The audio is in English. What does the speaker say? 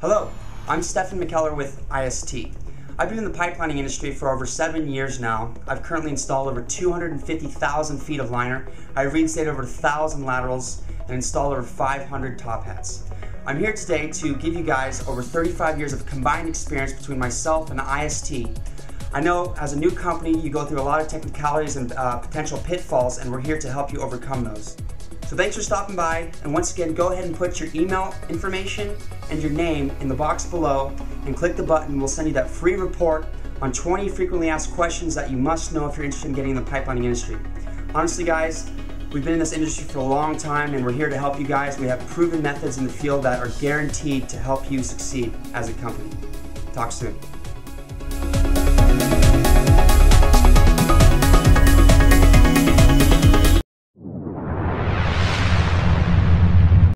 Hello, I'm Stefan McKellar with IST. I've been in the pipelining industry for over seven years now. I've currently installed over 250,000 feet of liner. I've reinstated over 1,000 laterals and installed over 500 top hats. I'm here today to give you guys over 35 years of combined experience between myself and IST. I know as a new company you go through a lot of technicalities and uh, potential pitfalls and we're here to help you overcome those. So thanks for stopping by, and once again, go ahead and put your email information and your name in the box below and click the button. We'll send you that free report on 20 frequently asked questions that you must know if you're interested in getting in the pipelining industry. Honestly, guys, we've been in this industry for a long time and we're here to help you guys. We have proven methods in the field that are guaranteed to help you succeed as a company. Talk soon.